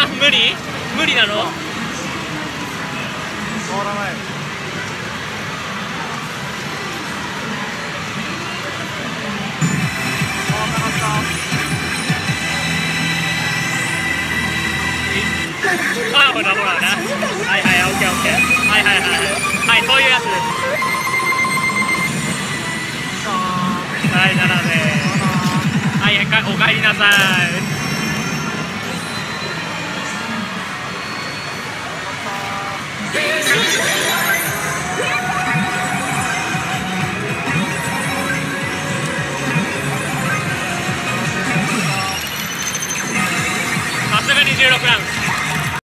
あ無理？無理なの？変わらない変わんなかったあほらほらな。はいはいオッケーオッケー。はいはいはいはい。そういうやつです。はい7で。はいかおかえりなさい zero grams.